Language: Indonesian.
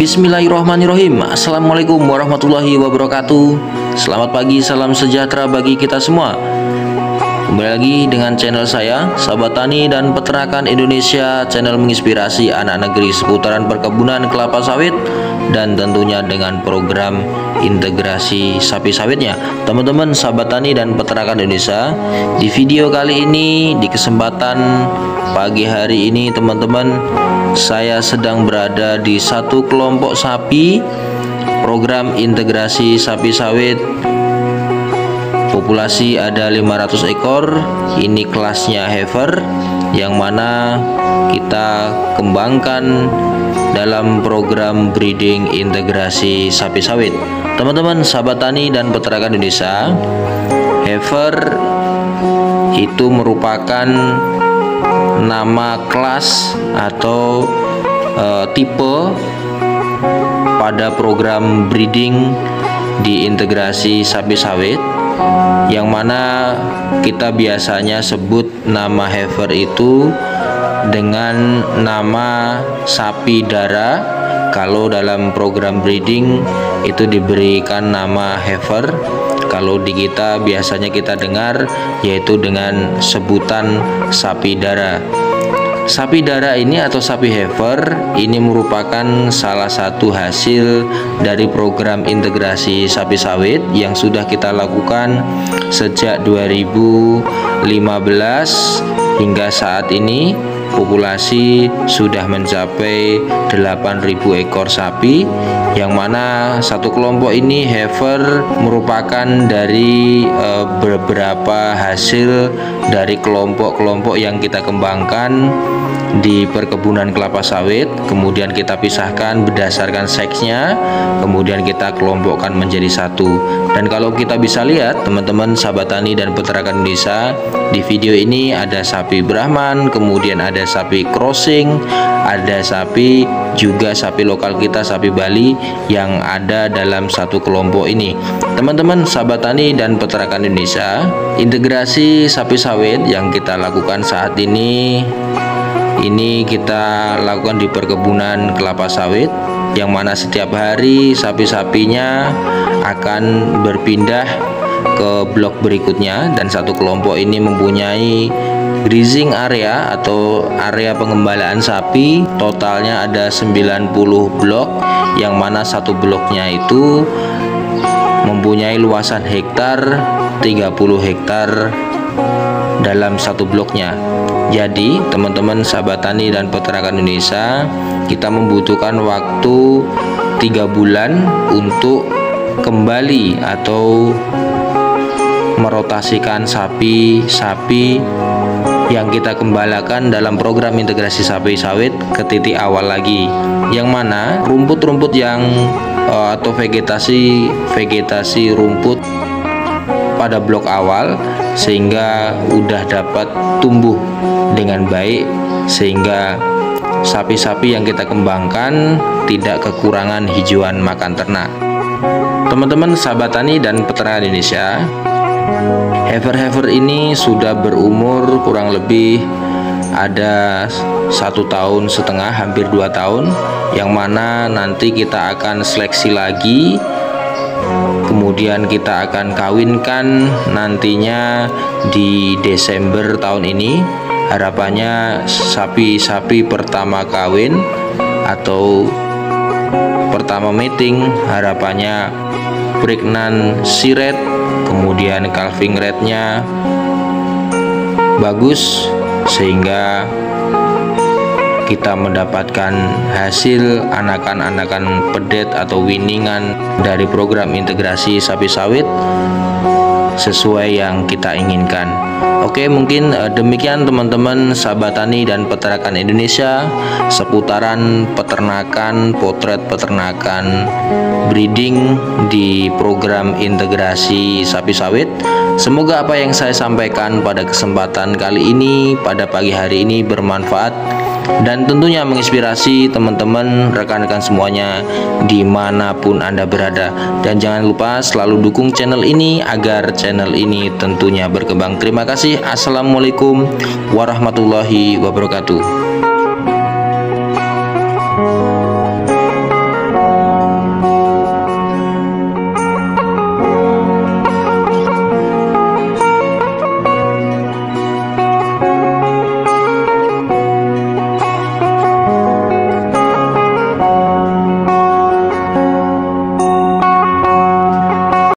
Bismillahirrahmanirrahim. Assalamualaikum warahmatullahi wabarakatuh. Selamat pagi, salam sejahtera bagi kita semua. Kembali lagi dengan channel saya Sahabat Tani dan Peternakan Indonesia Channel menginspirasi anak negeri seputaran perkebunan kelapa sawit Dan tentunya dengan program integrasi sapi sawitnya. Teman-teman sahabat Tani dan Peternakan Indonesia Di video kali ini di kesempatan pagi hari ini teman-teman saya sedang berada di satu kelompok sapi program integrasi sapi sawit. Populasi ada 500 ekor ini kelasnya heifer yang mana kita kembangkan dalam program breeding integrasi sapi sawit. Teman-teman sahabat tani dan peternakan Indonesia heifer itu merupakan nama kelas atau uh, tipe pada program breeding di integrasi sapi sawit yang mana kita biasanya sebut nama heifer itu dengan nama sapi dara. Kalau dalam program breeding itu diberikan nama heifer kalau di kita biasanya kita dengar yaitu dengan sebutan sapi darah. Sapi darah ini atau sapi heifer ini merupakan salah satu hasil dari program integrasi sapi sawit yang sudah kita lakukan sejak 2015 hingga saat ini populasi sudah mencapai 8.000 ekor sapi yang mana satu kelompok ini heifer merupakan dari e, beberapa hasil dari kelompok-kelompok yang kita kembangkan di perkebunan kelapa sawit kemudian kita pisahkan berdasarkan seksnya kemudian kita kelompokkan menjadi satu. Dan kalau kita bisa lihat teman-teman sahabat tani dan peternakan Indonesia di video ini ada sapi Brahman kemudian ada sapi crossing ada sapi juga sapi lokal kita sapi Bali yang ada dalam satu kelompok ini. Teman-teman sahabat tani dan peternakan Indonesia integrasi sapi sawit yang kita lakukan saat ini. Ini kita lakukan di perkebunan kelapa sawit yang mana setiap hari sapi-sapinya akan berpindah ke blok berikutnya. Dan satu kelompok ini mempunyai grazing area atau area pengembalaan sapi. Totalnya ada 90 blok yang mana satu bloknya itu mempunyai luasan hektar 30 hektar dalam satu bloknya. Jadi teman-teman sahabat tani dan peternakan Indonesia kita membutuhkan waktu tiga bulan untuk kembali atau merotasikan sapi-sapi yang kita kembalakan dalam program integrasi sapi sawit ke titik awal lagi. Yang mana rumput-rumput yang uh, atau vegetasi vegetasi rumput pada blok awal sehingga udah dapat tumbuh dengan baik sehingga sapi-sapi yang kita kembangkan tidak kekurangan hijauan makan ternak. Teman-teman sahabat tani dan peternak Indonesia, heifer-heifer ini sudah berumur kurang lebih ada satu tahun setengah hampir dua tahun yang mana nanti kita akan seleksi lagi kemudian kita akan kawinkan nantinya di Desember tahun ini. Harapannya sapi-sapi pertama kawin atau pertama meeting. Harapannya pregnant siret kemudian calving rate-nya bagus sehingga kita mendapatkan hasil anakan-anakan pedet atau winingan dari program integrasi sapi sawit sesuai yang kita inginkan. Oke, mungkin uh, demikian teman-teman sahabat tani dan peternakan Indonesia seputaran peternakan, potret peternakan breeding di program integrasi sapi sawit. Semoga apa yang saya sampaikan pada kesempatan kali ini pada pagi hari ini bermanfaat dan tentunya menginspirasi teman-teman rekan-rekan semuanya di mana pun anda berada. Dan jangan lupa selalu dukung channel ini agar channel ini tentunya berkembang. Terima kasih. Assalamualaikum warahmatullahi wabarakatuh